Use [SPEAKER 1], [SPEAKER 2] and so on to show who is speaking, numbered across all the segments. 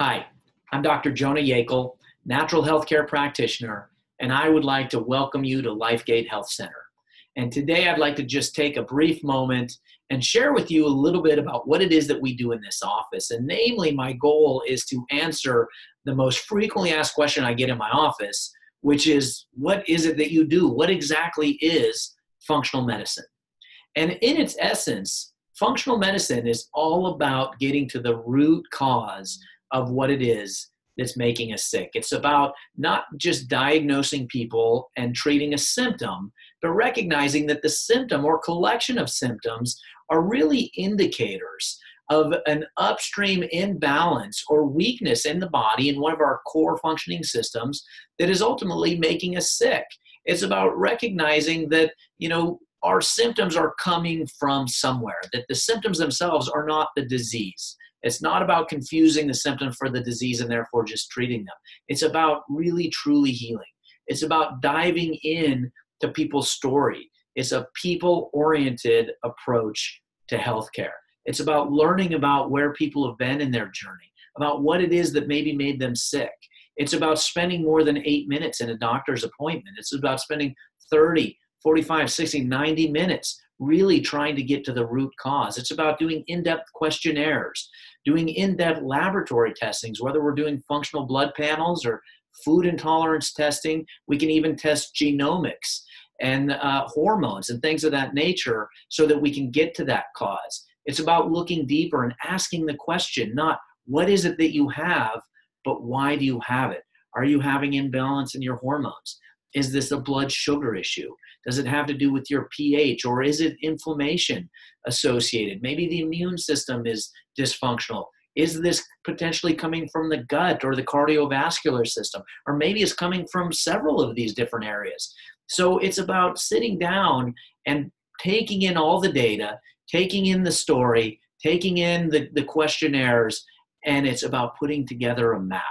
[SPEAKER 1] Hi, I'm Dr. Jonah Yakel, natural healthcare practitioner, and I would like to welcome you to LifeGate Health Center. And today I'd like to just take a brief moment and share with you a little bit about what it is that we do in this office. And namely, my goal is to answer the most frequently asked question I get in my office, which is what is it that you do? What exactly is functional medicine? And in its essence, functional medicine is all about getting to the root cause of what it is that's making us sick. It's about not just diagnosing people and treating a symptom, but recognizing that the symptom or collection of symptoms are really indicators of an upstream imbalance or weakness in the body in one of our core functioning systems that is ultimately making us sick. It's about recognizing that, you know, our symptoms are coming from somewhere, that the symptoms themselves are not the disease. It's not about confusing the symptom for the disease and therefore just treating them. It's about really truly healing. It's about diving in to people's story. It's a people oriented approach to healthcare. It's about learning about where people have been in their journey, about what it is that maybe made them sick. It's about spending more than eight minutes in a doctor's appointment. It's about spending 30, 45, 60, 90 minutes really trying to get to the root cause. It's about doing in depth questionnaires, doing in depth laboratory testings, whether we're doing functional blood panels or food intolerance testing. We can even test genomics and uh, hormones and things of that nature so that we can get to that cause. It's about looking deeper and asking the question not what is it that you have, but why do you have it? Are you having imbalance in your hormones? Is this a blood sugar issue? Does it have to do with your pH or is it inflammation associated? Maybe the immune system is dysfunctional. Is this potentially coming from the gut or the cardiovascular system? Or maybe it's coming from several of these different areas. So it's about sitting down and taking in all the data, taking in the story, taking in the, the questionnaires, and it's about putting together a map.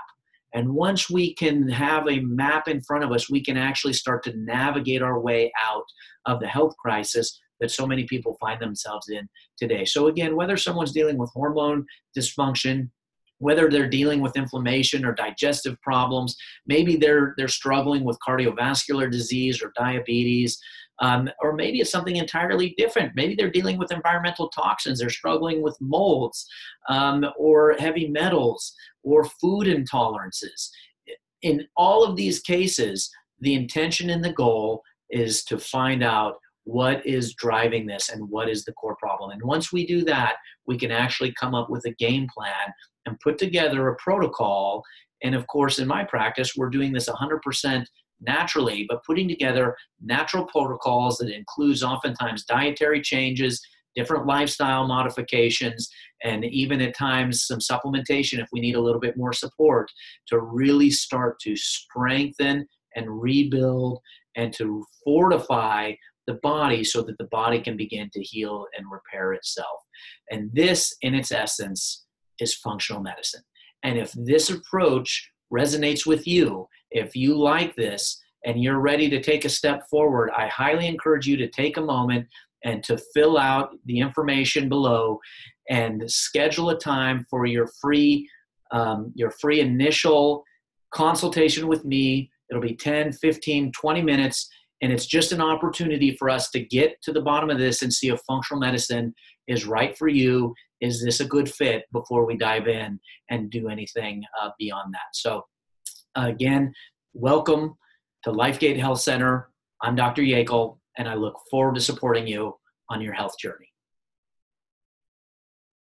[SPEAKER 1] And once we can have a map in front of us, we can actually start to navigate our way out of the health crisis that so many people find themselves in today. So, again, whether someone's dealing with hormone dysfunction, whether they're dealing with inflammation or digestive problems, maybe they're they're struggling with cardiovascular disease or diabetes, um, or maybe it's something entirely different. Maybe they're dealing with environmental toxins, they're struggling with molds um, or heavy metals or food intolerances. In all of these cases, the intention and the goal is to find out what is driving this and what is the core problem. And once we do that, we can actually come up with a game plan and put together a protocol. And of course, in my practice, we're doing this 100% naturally, but putting together natural protocols that includes oftentimes dietary changes, different lifestyle modifications, and even at times some supplementation if we need a little bit more support to really start to strengthen and rebuild and to fortify the body so that the body can begin to heal and repair itself. And this, in its essence, is functional medicine. And if this approach resonates with you, if you like this and you're ready to take a step forward, I highly encourage you to take a moment and to fill out the information below and schedule a time for your free um, your free initial consultation with me it'll be 10 15 20 minutes and it's just an opportunity for us to get to the bottom of this and see if functional medicine is right for you is this a good fit before we dive in and do anything uh, beyond that so again welcome to lifegate health center i'm dr yakel and I look forward to supporting you on your health journey.